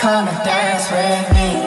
Come and dance with me.